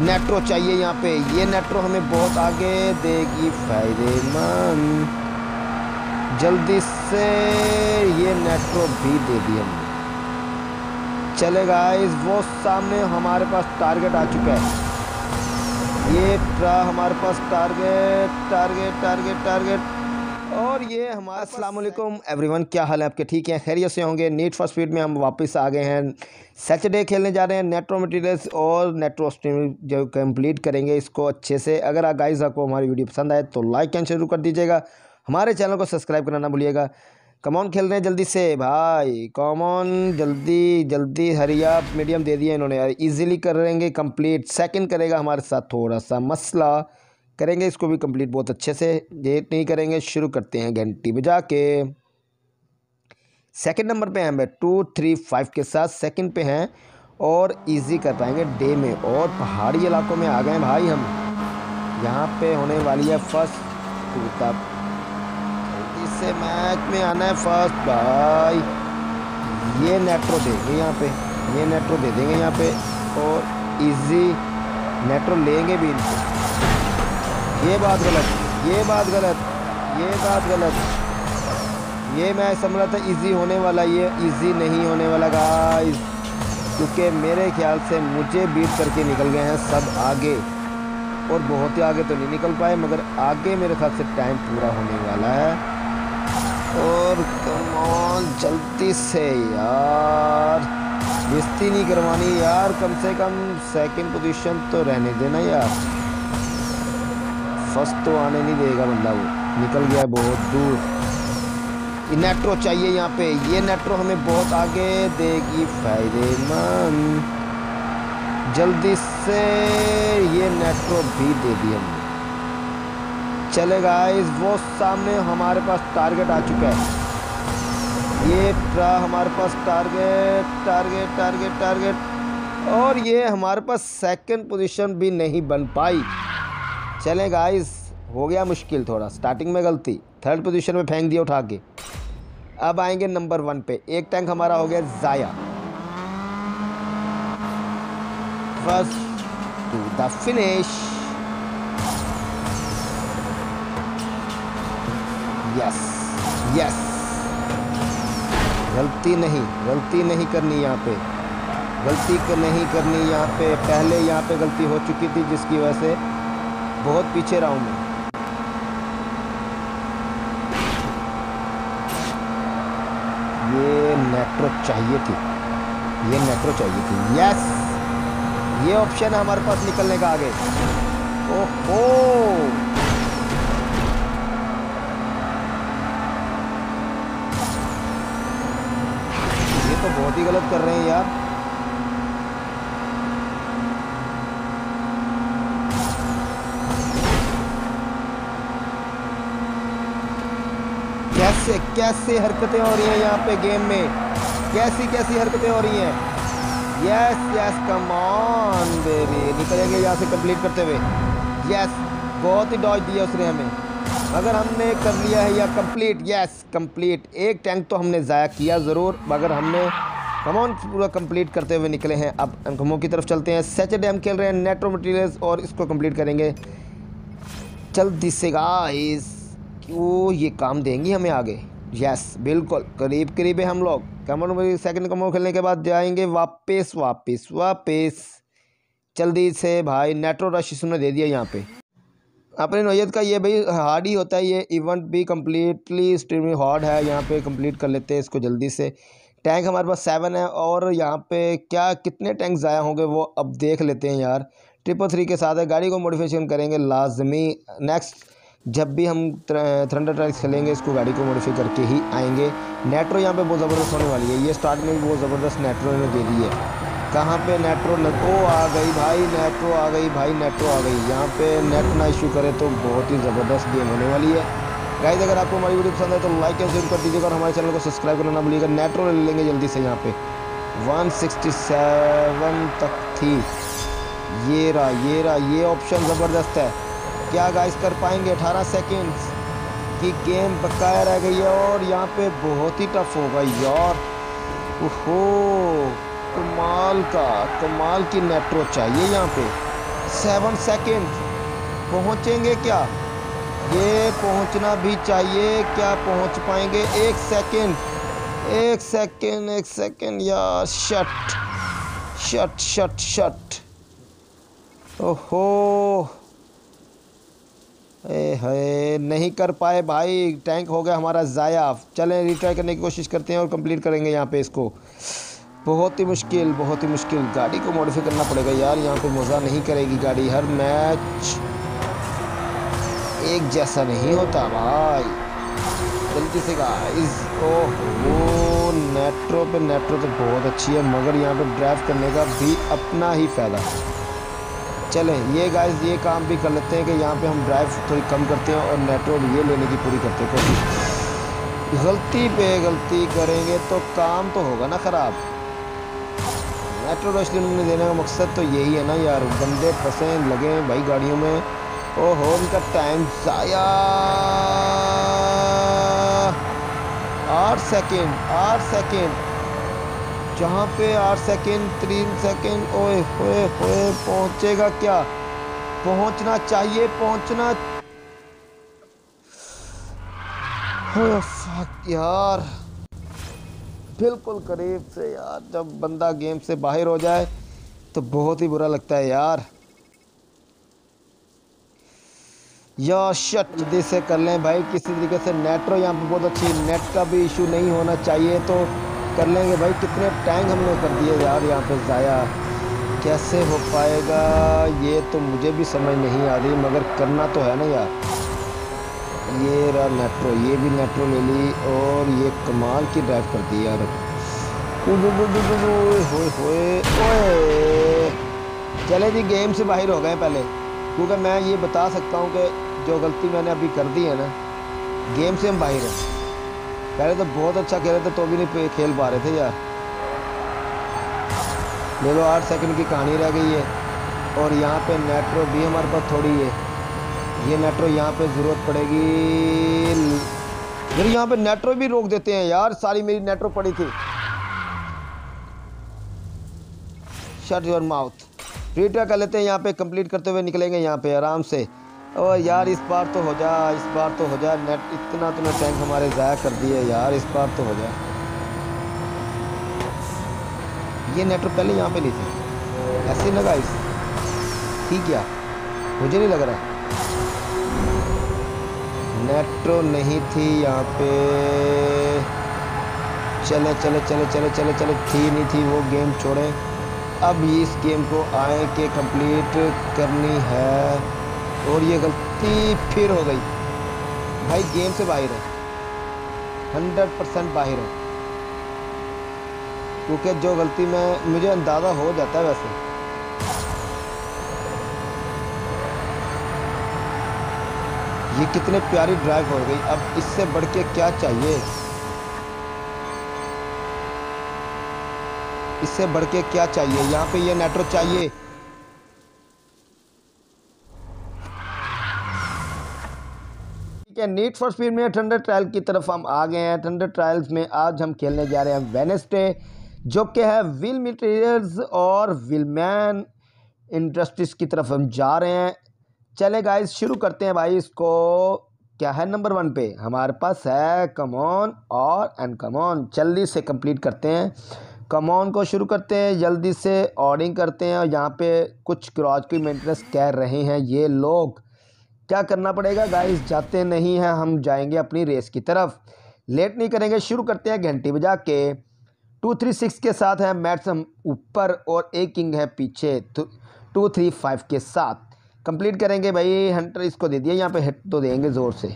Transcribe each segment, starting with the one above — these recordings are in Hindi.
नेट्रो चाहिए यहाँ पे। ये नेट्रो हमें बहुत आगे देगी फ़ायदेमंद जल्दी से ये नेट्रो भी दे दी हमने। चलेगा इस वो सामने हमारे पास टारगेट आ चुका है। ये हमारे पास टारगेट टारगेट टारगेट टारगेट और ये हमारा अस्सलाम वालेकुम एवरीवन क्या हाल है आपके? ठीक हैं, खैरियत से होंगे। नीट फ़र्स्ट स्पीड में हम वापस आ गए हैं। सैटरडे खेलने जा रहे हैं नेट्रो मटेरियल्स और नेट्रो स्ट्रीम जो कंप्लीट करेंगे इसको अच्छे से। अगर आप गाइस आपको हमारी वीडियो पसंद आए तो लाइक एंड शेयर कर दीजिएगा। हमारे चैनल को सब्सक्राइब करना ना भूलिएगा। कमॉन खेल रहे हैं जल्दी से। भाई कॉमन जल्दी जल्दी हरिया मीडियम दे दिया इन्होंने। ईजिली करेंगे कंप्लीट सेकंड करेगा हमारे साथ थोड़ा सा मसला। करेंगे, इसको भी कंप्लीट बहुत अच्छे से लेट नहीं करेंगे, शुरू करते हैं घंटी बजा के। सेकंड नंबर पे हैं टू थ्री फाइव के साथ सेकंड पे हैं और इजी कर पाएँगे डे में। और पहाड़ी इलाकों में आ गए भाई हम। यहाँ पे होने वाली है फ़र्स्ट टू तब इससे मैच में आना है फ़र्स्ट भाई। ये नेट्रो देंगे यहाँ पे। ये नेट्रो दे देंगे यहाँ पे और इजी नेट्रो लेंगे भी इनको। ये बात गलत, ये बात गलत, ये बात गलत। ये मैं समझ रहा था इजी होने वाला, ये इजी नहीं होने वाला गाइस क्योंकि मेरे ख्याल से मुझे बीट करके निकल गए हैं सब आगे। और बहुत ही आगे तो नहीं निकल पाए, मगर आगे मेरे ख्याल से टाइम पूरा होने वाला है। और कमॉन जल्दी से यार। बेस्ती नहीं करवानी यार, कम से कम सेकंड पोजीशन तो रहने देना यार। फ़र्स्ट तो आने नहीं देगा बंदा वो। निकल गया बहुत दूर। नेट्रो चाहिए यहाँ पे। ये नेट्रो हमें बहुत आगे देगी, फ़ायदेमंद। जल्दी से ये नेट्रो भी दे दी हमने। चलेगा इस वो सामने हमारे पास टारगेट आ चुका है। ये हमारे पास टारगेट टारगेट टारगेट टारगेट और ये हमारे पास सेकंड पोजीशन भी नहीं बन पाई। चलें गाइस हो गया मुश्किल थोड़ा। स्टार्टिंग में गलती। थर्ड पोजीशन में फेंक दिया उठा के अब आएँगे नंबर वन पे। एक टैंक हमारा हो गया ज़ाया। First to the finish yes yes गलती नहीं गलती नहीं करनी यहाँ पे। गलती नहीं करनी यहाँ पे। पहले यहाँ पे गलती हो चुकी थी जिसकी वजह से बहुत पीछे रहा हूँ मैं। ये नेट्रो चाहिए थी। ये नेट्रो चाहिए थी। यस ये ऑप्शन है हमारे पास निकलने का आगे। ओहो! ये तो बहुत ही गलत कर रहे हैं यार। कैसे कैसे हरकतें हो रही हैं यहाँ पे गेम में? कैसी कैसी हरकतें हो रही हैं? Yes yes come on baby निकलेंगे यहाँ से कंप्लीट करते हुए. यस बहुत ही डॉज दिया उसने हमें. अगर हमने कर लिया है या कंप्लीट यस कंप्लीट एक टैंक तो हमने ज़ाया किया ज़रूर, मगर हमने कमॉन पूरा कंप्लीट करते हुए निकले हैं. अब अंकमों की तरफ़ चलते हैं. सैटरडे हम खेल रहे हैं नेट्रो मटेरियल्स और इसको कंप्लीट करेंगे. जल्दी से गाइस वो ये काम देंगी हमें आगे? यस बिल्कुल। करीब करीब है हम लोग। कमर सेकंड कमर खेलने के बाद जाएँगे वापस वापस वापस। जल्दी से भाई नेट्रो रश इसने दे दिया यहाँ पे। अपने नोयत का ये भाई हार्ड ही होता है ये। इवेंट भी कम्प्लीटली स्ट्रीमिंग हार्ड है। यहाँ पे कंप्लीट कर लेते हैं इसको जल्दी से। टैंक हमारे पास सेवन है और यहाँ पे क्या, कितने टैंक ज़ाया होंगे वो अब देख लेते हैं यार। ट्रिपल थ्री के साथ है। गाड़ी को मॉडिफिकेशन करेंगे लाजमी। नेक्स्ट जब भी हम थंडर ट्रैक्स खेलेंगे, इसको गाड़ी को मॉडिफाई करके ही आएँगे। नेट्रो यहाँ पे बहुत ज़बरदस्त होने वाली है। ये स्टार्ट में भी बहुत ज़बरदस्त नेट्रो ने दे दी है। कहाँ पे नेट्रो लग, ओ, आ गई भाई नेट्रो आ गई भाई नेट्रो आ गई। यहाँ पे नेट ना इशू करे तो बहुत ही ज़बरदस्त गेम होने वाली है। गाइज़ अगर आपको हमारी वीडियो पसंद है तो लाइक एंड शेयर कर दीजिएगा और हमारे चैनल को सब्सक्राइब करना ना भूलिएगा। नेट्रो ले लेंगे जल्दी से यहाँ पे। 167 तक थी। ये रहा ये रहा, ये ऑप्शन ज़बरदस्त है। क्या गाइस कर पाएँगे? 18 सेकेंड्स की गेम बकाया रह गई है और यहाँ पे बहुत ही टफ होगा यार। ओहो, कमाल का, कमाल की नेट्रो चाहिए यहाँ पे। सेवन सेकेंड पहुँचेंगे क्या? ये पहुँचना भी चाहिए, क्या पहुँच पाएँगे? एक सेकंड एक सेकंड एक सेकंड या शट शट शट शट ओहो है, नहीं कर पाए भाई टैंक हो गया हमारा ज़ाया। चलें रिट्राई करने की कोशिश करते हैं और कंप्लीट करेंगे यहाँ पे इसको। बहुत ही मुश्किल, बहुत ही मुश्किल। गाड़ी को मॉडिफाई करना पड़ेगा यार, यहाँ पे मज़ा नहीं करेगी गाड़ी। हर मैच एक जैसा नहीं होता भाई। गलती से गाइस ओह वो नेट्रो पे नेट्रो तो बहुत अच्छी है, मगर यहाँ पे ड्राइव करने का भी अपना ही फ़ायदा। चलें। ये गाइस ये काम भी कर लेते हैं कि यहाँ पे हम ड्राइव थोड़ी कम करते हैं और नेट्रो ये लेने की पूरी करते हैं कोशिश। गलती पे गलती करेंगे तो काम तो होगा ना ख़राब। मेट्रो रोशनी उन्होंने देने का मकसद तो यही है ना यार, बंदे फंसे, लगे भाई गाड़ियों में। ओहो, उनका टाइम ज़ाया। आठ सेकेंड आठ सेकेंड जहाँ पे आठ सेकेंड, तीन सेकेंड, ओए, होए होए, पहुँचेगा क्या? पहुँचना चाहिए, पहुँचना। यार। बिल्कुल करीब से, यार, जब बंदा गेम से बाहर हो जाए तो बहुत ही बुरा लगता है, यार। या शट जल्दी से कर लें भाई, किसी तरीके से नेट नेट्रो यहाँ पे बहुत अच्छी, नेट का भी इशू नहीं होना चाहिए तो कर लेंगे भाई, कितने टैंक हमने कर दिए यार यहाँ पे ज़ाया। कैसे हो पाएगा, ये तो मुझे भी समझ नहीं आ रही, मगर करना तो है ना यार। ये रहा मेट्रो ये भी मेट्रो ले ली और ये कमाल की ड्राइव कर दी यार। चले जी गेम से बाहर हो गए पहले। क्योंकि मैं ये बता सकता हूँ कि जो गलती मैंने अभी कर दी है ना गेम से हम बाहर हैं। पहले तो बहुत अच्छा खेल रहे थे तो भी नहीं खेल पा रहे थे यार। ले लो, आठ सेकंड की कहानी रह गई है। और यहाँ पे नेट्रो भी हमारे पास थोड़ी है। ये मेट्रो यहाँ पे ज़रूरत पड़ेगी। फिर यहाँ पे नेट्रो भी रोक देते हैं यार, सारी मेरी नेट्रो पड़ी थी। शट योर माउथ रिट्रा कर लेते हैं, यहाँ पे कंप्लीट करते हुए निकलेंगे यहाँ पे, आराम से। और यार, इस बार तो हो जा, इस बार तो हो जा। नेट इतना तो मैं टैंक हमारे ज़ाया कर दिए यार, इस बार तो हो जा। ये नेटवर्क पहले यहाँ पे नहीं थी। ऐसे लगा इस ठीक क्या मुझे नहीं लग रहा। मेट्रो नहीं थी यहाँ पे। चले चले चले चले चले चले, थी नहीं थी वो गेम छोड़ें। अब इस गेम को आए के कंप्लीट करनी है। और ये गलती फिर हो गई। भाई गेम से बाहर है। हंड्रेड परसेंट बाहर है। क्योंकि जो गलती में, मुझे अंदाज़ा हो जाता है वैसे। ये कितने प्यारी ड्राइव हो गई। अब इससे बढ़ के क्या चाहिए? इससे बढ़ के क्या चाहिए? यहाँ पे ये नेटवर्क चाहिए। है। नीट फॉर स्पीड में थंडर ट्रायल की तरफ़ हम आ गए हैं। थंडर ट्रायल्स में आज हम खेलने जा रहे हैं वेनेसडे जो कि है विल मटेरियल्स और विलमैन इंडस्ट्रीज़ की तरफ़ हम जा रहे हैं। चले गाइस शुरू करते हैं भाई इसको। क्या है नंबर वन पे? हमारे पास है कमॉन और एंड कमॉन जल्दी से कंप्लीट करते हैं। कमॉन को शुरू करते हैं, जल्दी से ऑर्डिंग करते हैं और यहाँ पे कुछ क्रॉज की मेंटेनेंस कह रहे हैं ये लोग। क्या करना पड़ेगा? गाइस जाते नहीं हैं, हम जाएँगे अपनी रेस की तरफ़। लेट नहीं करेंगे, शुरू करते हैं घंटी बजा के। टू थ्री सिक्स के साथ है मैट्स हम ऊपर और एक किंग है पीछे। टू थ्री फाइव के साथ। कंप्लीट करेंगे भाई हंटर इसको दे दिया, यहाँ पे हिट तो देंगे ज़ोर से।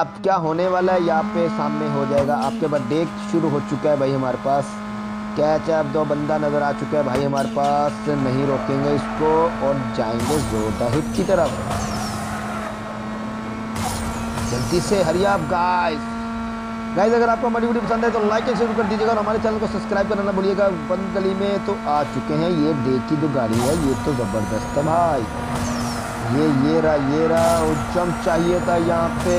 अब क्या होने वाला है? यहाँ पे सामने हो जाएगा। आपके बाद डेक शुरू हो चुका है भाई हमारे पास। कैच है अब दो बंदा नज़र आ चुका है भाई हमारे पास। नहीं रोकेंगे इसको और जाएँगे जोरदार हिट की तरफ़। जल्दी से हरिया गाइस गाइस अगर आपको हमारी वीडियो पसंद है तो लाइक एंड शेयर कर दीजिएगा और हमारे चैनल को सब्सक्राइब करना ना भूलिएगा। बंद गली में तो आ चुके हैं ये डे की जो गाड़ी है, ये तो ज़बरदस्त है भाई। ये ये रहा ये रहा उज्जम चाहिए था यहाँ पे।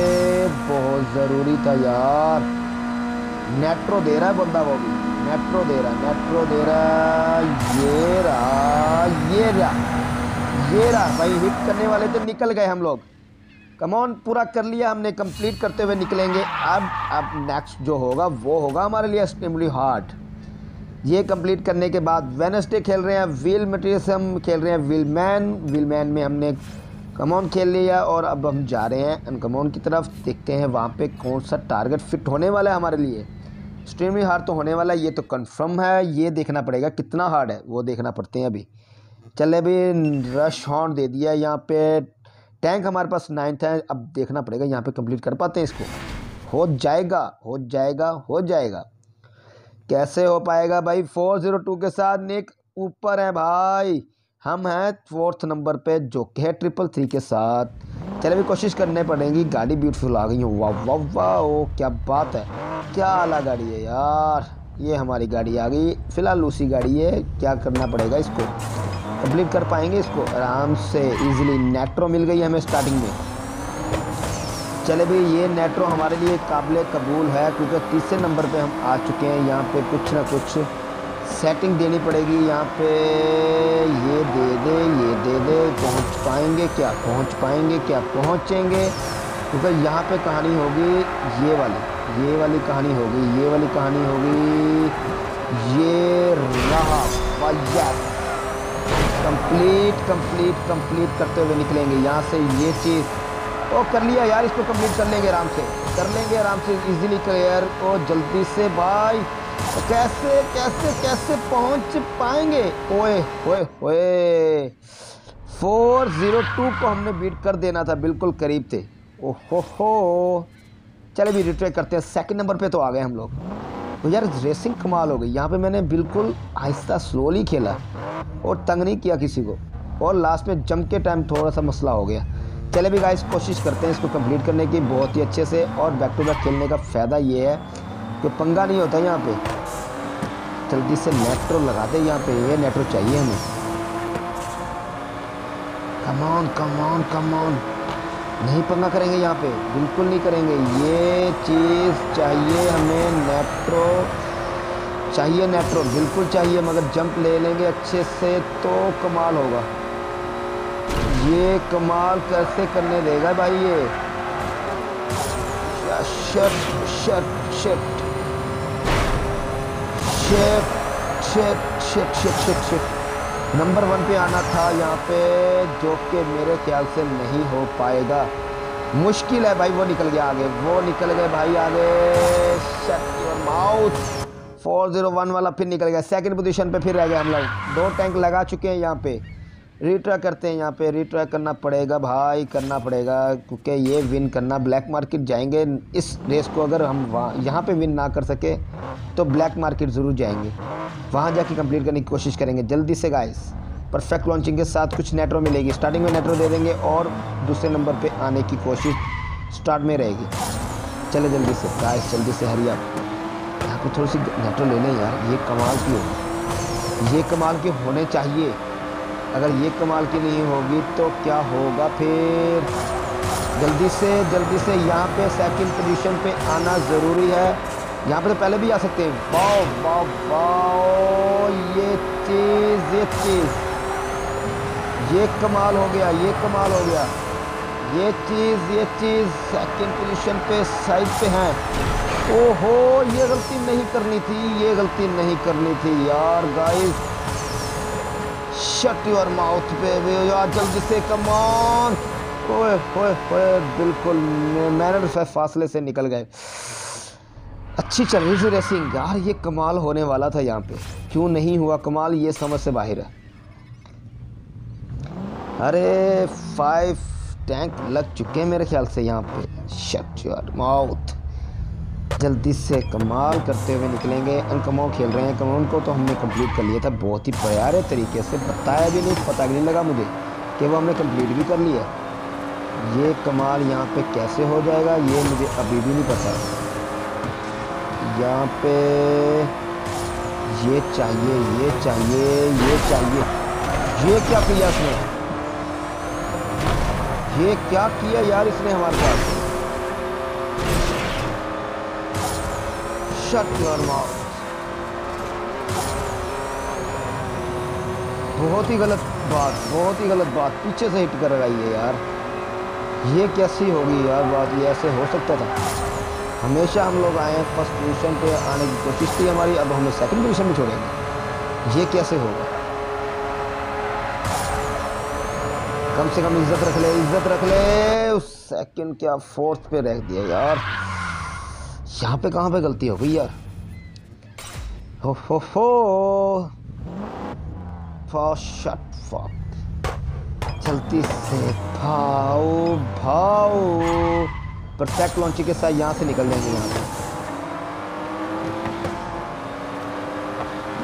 बहुत ज़रूरी था यार। नेट्रो दे रहा है बंदा वो भी। नेट्रो दे रहा है नेट्रो दे रहा, ये रहा ये रहा ये रहा। भाई हिट करने वाले तो निकल गए हम लोग। कमॉन पूरा कर लिया हमने कंप्लीट करते हुए निकलेंगे। अब अब नेक्स्ट जो होगा, वो होगा हमारे लिए एक्सट्रीमली हार्ड ये कंप्लीट करने के बाद वेनसडे खेल रहे हैं व्हील मटेरियल से हम खेल रहे हैं व्हील मैन व्हील मैन में हमने कमॉन खेल लिया और अब हम जा रहे हैं अनकमॉन की तरफ़ देखते हैं वहाँ पे कौन सा टारगेट फिट होने वाला है हमारे लिए। एक्सट्रीमली हार्ड तो होने वाला है, ये तो कंफर्म है, ये देखना पड़ेगा कितना हार्ड है, वो देखना पड़ते हैं अभी। चले अभी रश हॉर्न दे दिया यहाँ पे टैंक हमारे पास नाइन्थ है, अब देखना पड़ेगा, यहाँ पे कंप्लीट कर पाते हैं इसको। हो जाएगा हो जाएगा हो जाएगा। कैसे हो पाएगा भाई? फोर ज़ीरो टू के साथ निक ऊपर है भाई। हम हैं फोर्थ नंबर पे, जो कि है ट्रिपल थ्री के साथ। चले भी कोशिश करने पड़ेगी, गाड़ी ब्यूटीफुल आ गई वाह वाह वाह, ओ, क्या बात है। क्या आला गाड़ी है यार। ये हमारी गाड़ी आ गई, फ़िलहाल उसी गाड़ी है, क्या करना पड़ेगा इसको? कंप्लीट कर पाएँगे इसको। आराम से इजीली नेट्रो मिल गई हमें स्टार्टिंग में। चले भी ये नेट्रो हमारे लिए काबिल कबूल है, क्योंकि तीसरे नंबर पे हम आ चुके हैं। यहाँ पे कुछ ना कुछ सेटिंग देनी पड़ेगी। यहाँ पे ये दे दे, ये दे दे, पहुँच पाएँगे क्या? पहुँच पाएँगे क्या? पहुँचेंगे। क्योंकि यहाँ पे कहानी होगी ये वाली ये वाली कहानी होगी, ये वाली कहानी होगी ये रहा कंप्लीट कंप्लीट कंप्लीट करते हुए निकलेंगे। यहाँ से ये चीज़, ओ, कर लिया यार, इसको कंप्लीट कर लेंगे आराम से। कर लेंगे आराम से इजीली क्लियर ओ, जल्दी से भाई। तो कैसे कैसे कैसे पहुँच पाएँगे? ओए ओए ओए। फोर ज़ीरो टू को हमने बीट कर देना था, बिल्कुल करीब थे। ओहो, हो चले भी रिट्रेक करते हैं। सेकंड नंबर पे तो आ गए हम लोग। तो यार रेसिंग कमाल हो गई। यहाँ पे मैंने बिल्कुल आहिस्ता स्लोली खेला और तंग नहीं किया किसी को। और लास्ट में जम के टाइम थोड़ा सा मसला हो गया। चले भी गाइस कोशिश करते हैं इसको कंप्लीट करने की बहुत ही अच्छे से। और बैक टू बैक खेलने का फ़ायदा ये है कि पंगा नहीं होता यहाँ पे। जल्दी से नेट्रो लगा दे यहाँ पे, ये नेट्रो चाहिए हमें। कमान कमान कमॉन नहीं पंगा करेंगे यहाँ पे, बिल्कुल नहीं करेंगे। ये चीज़ चाहिए हमें नेट्रो चाहिए नेट्रो बिल्कुल चाहिए, मगर जंप ले लेंगे अच्छे से तो कमाल होगा। ये कमाल कैसे करने देगा भाई ये? Shut shut shut shut shut number one पे आना था, यहाँ पे जो कि मेरे ख्याल से नहीं हो पाएगा। मुश्किल है भाई, वो निकल गया आगे, वो निकल गए भाई आगे। माउथ फोर ज़ीरो वन वाला फिर निकल गया। सेकंड पोजीशन पे फिर रह गया हम लोग। दो टैंक लगा चुके हैं यहाँ पे। रिट्राई करते हैं यहाँ पे। रिट्राई करना पड़ेगा भाई, करना पड़ेगा, क्योंकि ये विन करना। ब्लैक मार्केट जाएँगे, इस रेस को अगर हम वहाँ, यहाँ पे विन ना कर सके तो ब्लैक मार्केट ज़रूर जाएँगे। वहाँ जाके कंप्लीट करने की कोशिश करेंगे। जल्दी से गाइस परफेक्ट लॉन्चिंग के साथ कुछ नेट्रो मिलेगी। स्टार्टिंग में नेट्रो दे देंगे और दूसरे नंबर पर आने की कोशिश स्टार्ट में रहेगी। चले जल्दी से गाइस जल्दी से हरिया यहाँ पर थोड़ी सी नेट्रो ले लें यार, ये कमाल की होगी ये कमाल के होने चाहिए। अगर ये कमाल की नहीं होगी तो क्या होगा फिर? जल्दी से जल्दी से यहाँ पे सेकंड पोजीशन पे आना ज़रूरी है। यहाँ पे तो पहले भी आ सकते हैं। वाओ वाओ वाओ, ये चीज़ ये चीज़। ये कमाल हो गया, ये कमाल हो गया। ये चीज़ ये चीज़ सेकंड पोजीशन पे साइड पे हैं। ओहो, ये गलती नहीं करनी थी, ये गलती नहीं करनी थी। यार गाइस शट योर माउथ पे जल्दी से कमान ओए बिल्कुल मैंने तो फासले से निकल गए। अच्छी चल रही थी रेसिंग यार, ये कमाल होने वाला था यहाँ पे। क्यों नहीं हुआ कमाल, ये समझ से बाहर है। अरे फाइव टैंक लग चुके हैं मेरे ख्याल से यहाँ पे। शट योर माउथ जल्दी से कमाल करते हुए निकलेंगे। अनकमाओ खेल रहे हैं। कमाउन को तो हमने कंप्लीट कर लिया था। बहुत ही प्यारे तरीके से। बताया भी नहीं, पता भी नहीं लगा मुझे कि वो हमने कंप्लीट भी कर लिया। ये कमाल यहाँ पे कैसे हो जाएगा, ये मुझे अभी भी नहीं पता। यहाँ पे ये चाहिए ये चाहिए ये चाहिए। ये क्या किया इसने? ये क्या किया यार इसने हमारे पास? Shut your mouth बहुत ही गलत बात, बहुत ही गलत बात। पीछे से हिट कर रही है यार। ये कैसी होगी यार बात? ये ऐसे हो सकता था। हमेशा हम लोग आए फ़र्स्ट पोजीशन पे आने की कोशिश थी हमारी, अब हमें सेकंड पोजीशन में छोड़ेंगे। ये कैसे होगा? कम से कम इज़्ज़त रख ले, इज़्ज़त रख ले। उस सेकंड क्या फोर्थ पे रख दिया यार। यहाँ पे कहाँ पे गलती हो गई यार? हो हो हो। शट जल्दी से भाओ भाओ। परफेक्ट लॉन्चिंग के साथ यहाँ से निकल जाएँगे यहाँ से।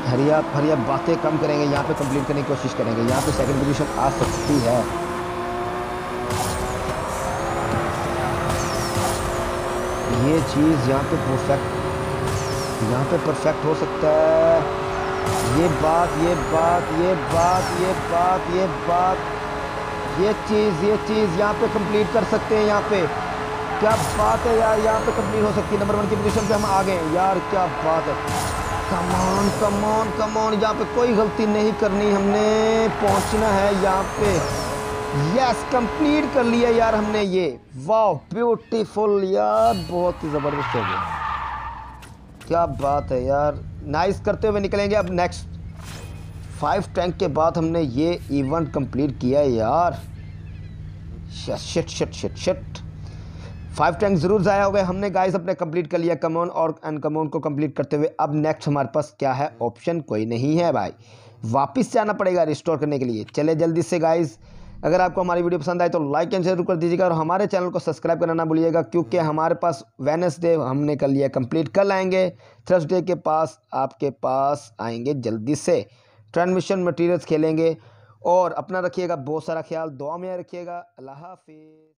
हरिया हरिया बातें कम करेंगे, यहाँ पे कंप्लीट करने की कोशिश करेंगे। यहाँ पे सेकंड पोजीशन आ सकती है। ये चीज़ यहाँ पे परफेक्ट यहाँ पे परफेक्ट हो सकता है। ये बात ये बात ये बात ये बात ये बात, ये चीज़ ये चीज़ यहाँ पे कंप्लीट कर सकते हैं यहाँ पे। क्या बात है यार, यहाँ पे कंप्लीट हो सकती है। नंबर वन की पोजीशन पे हम आ गए यार क्या बात है। कमान कमान कमान यहाँ पे कोई गलती नहीं करनी हमने। पहुँचना है यहाँ पे। यस कंप्लीट कर लिया यार हमने ये। वाह ब्यूटीफुल यार, बहुत ही ज़बरदस्त हो गया। क्या बात है यार। नाइस करते हुए निकलेंगे अब नेक्स्ट फाइव टैंक के बाद हमने ये इवेंट कंप्लीट किया है यार। Shit shit shit shit five tank ज़रूर ज़ाया हो गए हमने गाइस अपने कंप्लीट कर लिया कमोन और अनकमोन को कंप्लीट करते हुए। अब नेक्स्ट हमारे पास क्या है? ऑप्शन कोई नहीं है भाई। वापस जाना पड़ेगा रिस्टोर करने के लिए। चले जल्दी से गाइस अगर आपको हमारी वीडियो पसंद आए तो लाइक एंड शेयर कर दीजिएगा और हमारे चैनल को सब्सक्राइब करना ना भूलिएगा, क्योंकि हमारे पास वेनसडे हमने कर लिया कंप्लीट कल आएँगे थर्सडे के पास आपके पास आएँगे जल्दी से। ट्रांसमिशन मटेरियल्स खेलेंगे और अपना रखिएगा, बहुत सारा ख्याल, दुआ में रखिएगा। अल्लाह हाफिज़।